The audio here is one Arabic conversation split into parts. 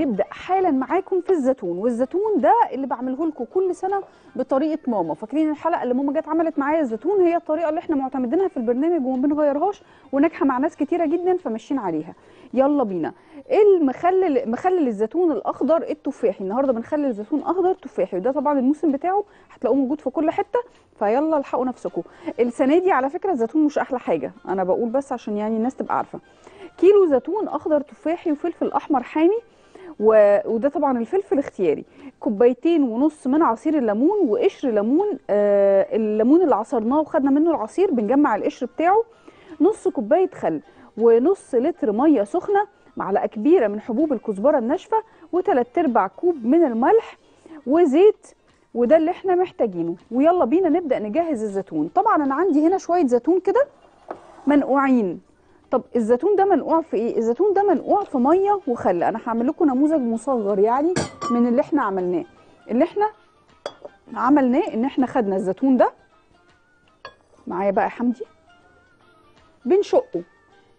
نبدا حالا معاكم في الزيتون والزيتون ده اللي بعمله لكم كل سنة بطريقة ماما. فاكرين الحلقة اللي ماما جت عملت معايا الزيتون هي الطريقة اللي إحنا معتمدينها في البرنامج وما بنغيرهاش وناجحة مع ناس كتيرة جدا فماشيين عليها. يلا بينا. المخلل مخلل الزيتون الأخضر التفاحي. النهارده بنخلل زيتون أخضر تفاحي وده طبعا الموسم بتاعه. هتلاقوه موجود في كل حتة. فيلا الحقوا نفسكم. السنة دي على فكرة الزيتون مش أحلى حاجة. أنا بقول بس عشان يعني الناس تبقى عارفة. كيلو زيتون أخضر تفاحي وفلفل أحمر حامي و... وده طبعا الفلفل اختياري كوبايتين ونص من عصير الليمون وقشر ليمون آه الليمون اللي عصرناه وخدنا منه العصير بنجمع القشر بتاعه. نص كوباية خل ونص لتر مية سخنة معلقة كبيرة من حبوب الكزبرة الناشفة وثلاث أرباع كوب من الملح وزيت وده اللي إحنا محتاجينه. ويلا بينا نبدأ نجهز الزيتون. طبعا أنا عندي هنا شوية زيتون كده منقوعين. طب الزيتون ده منقوع في إيه؟ الزيتون ده منقوع في مية وخل. أنا هعمل لكم نموذج مصغر يعني من اللي إحنا عملناه. اللي إحنا عملناه إن إحنا خدنا الزيتون ده. معايا بقى حمدي؟ بنشقه.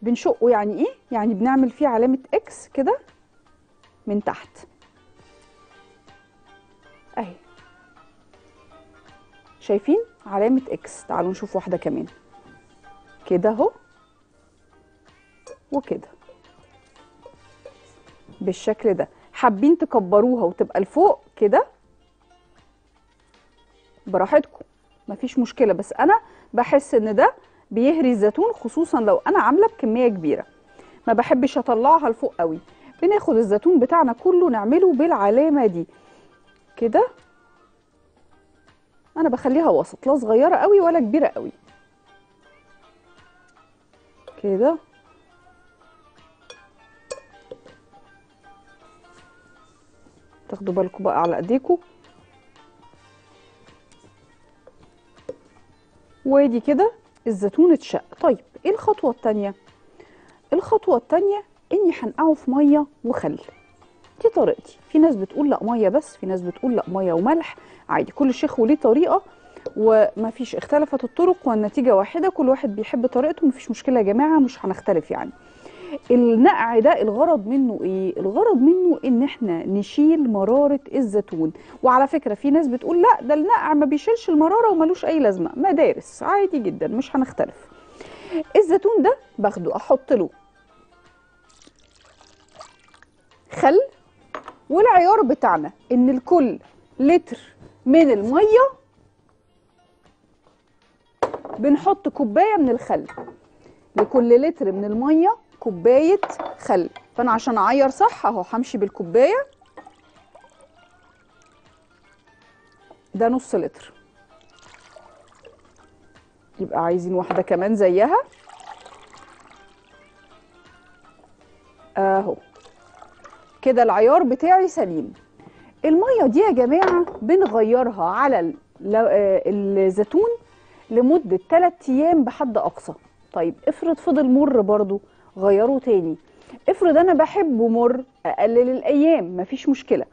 بنشقه يعني إيه؟ يعني بنعمل فيه علامة إكس كده من تحت. أهي. شايفين؟ علامة إكس تعالوا نشوف واحدة كمان. كده أهو. وكده. بالشكل ده. حابين تكبروها وتبقى لفوق كده؟ براحتكم. مفيش مشكلة. بس أنا بحس إن ده بيهري الزيتون خصوصا لو أنا عاملة بكمية كبيرة. ما بحبش أطلعها لفوق قوي. بناخد الزيتون بتاعنا كله نعمله بالعلامة دي. كده؟ أنا بخليها وسط. لا صغيرة قوي ولا كبيرة قوي. كده؟ تاخدوا بالكم بقى على ايديكم وادي كده الزيتون اتشق. طيب إيه الخطوة التانية؟ الخطوة التانية اني هنقعه في مية وخل. دي طريقتي. في ناس بتقول لا مية بس في ناس بتقول لا مية وملح. عادي كل شيخ وليه طريقة ومفيش اختلفت الطرق والنتيجة واحدة كل واحد بيحب طريقته مفيش مشكلة يا جماعة مش هنختلف يعني. النقع ده الغرض منه إيه؟ الغرض منه إن إحنا نشيل مرارة الزيتون. وعلى فكرة في ناس بتقول لا ده النقع ما بيشيلش المرارة وملوش أي لازمة. مدارس عادي جدا مش هنختلف. الزيتون ده باخده أحط له خل والعيار بتاعنا إن الكل لتر من المية بنحط كوباية من الخل. لكل لتر من المية كوباية خل. فأنا عشان أعير صح أهو همشي بالكوباية. ده نص لتر. يبقى عايزين واحدة كمان زيها. أهو. كده العيار بتاعي سليم. المية دي يا جماعة بنغيرها على الزيتون لمدة 3 أيام بحد أقصى. طيب افرض فضل مر برضو. غيره تاني. افرض أنا بحبه مر اقلل الأيام مفيش مشكلة.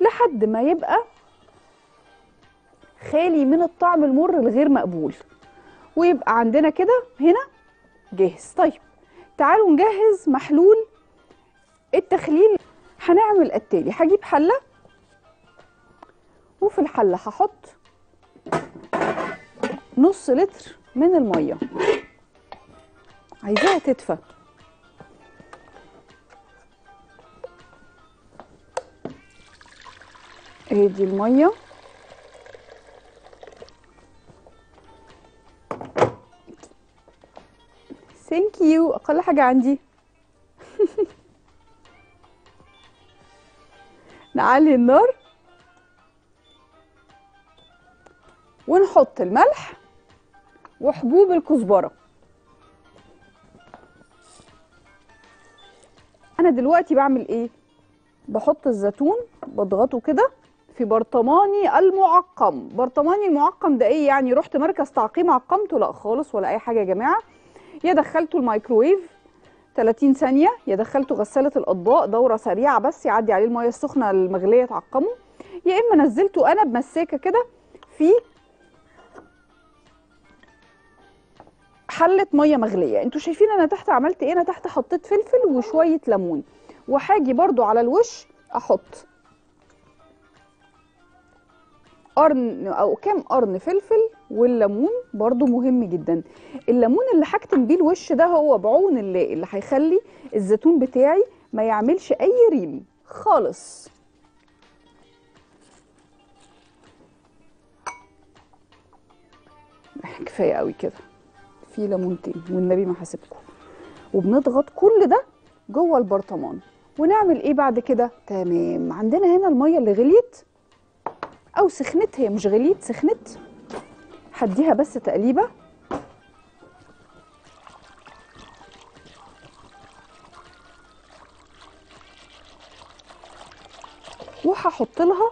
لحد ما يبقى خالي من الطعم المر الغير مقبول. ويبقى عندنا كده هنا جاهز. طيب تعالوا نجهز محلول التخليل. هنعمل التالي. هجيب حلة وفي الحلة هحط نص لتر من المية. عايزاها تدفى. ادي المية. ثانك يو أقل حاجة عندي. نعلي النار. ونحط الملح وحبوب الكزبرة. أنا دلوقتي بعمل إيه؟ بحط الزيتون بضغطه كده. في برطماني المعقم. برطماني المعقم ده إيه يعني؟ رحت مركز تعقيم عقمته. لا خالص ولا أي حاجة يا جماعة. يا دخلته الميكروويف 30 ثانية. يا دخلته غسالة الأطباق دورة سريعة بس يعدي عليه المية السخنة المغلية تعقمه. يا إما نزلته أنا بمساكة كده في حلة مية مغلية. أنتوا شايفين أنا تحت عملت إيه؟ أنا تحت حطيت فلفل وشوية ليمون. وهاجي برضو على الوش أحط. قرن أو كام قرن فلفل والليمون برضو مهم جدا. الليمون اللي هكتم بيه الوش ده هو بعون الله اللي هيخلي الزيتون بتاعي ما يعملش أي ريم خالص. كفاية قوي كده. في ليمونتين والنبي ما حاسبكم. وبنضغط كل ده جوه البرطمان. ونعمل إيه بعد كده؟ تمام. عندنا هنا المية اللي غليت. أو سخنت هي مش غليت سخنت. هديها بس تقليبة. وهحط لها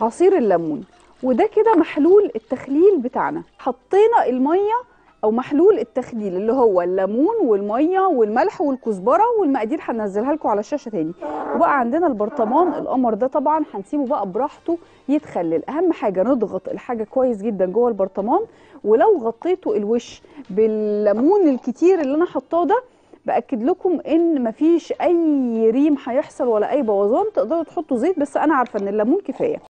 عصير الليمون. وده كده محلول التخليل بتاعنا. حطينا المية أو محلول التخليل اللي هو الليمون والمية والملح والكزبرة والمقادير هنزلها لكم على الشاشه تاني. وبقى عندنا البرطمان القمر ده طبعا هنسيبه بقى براحته يتخلل. أهم حاجة نضغط الحاجة كويس جدا جوه البرطمان ولو غطيتوا الوش بالليمون الكتير اللي أنا حطاه ده بأكد لكم إن مفيش أي ريم هيحصل ولا أي بوظان تقدروا تحطوا زيت بس أنا عارفة إن الليمون كفاية.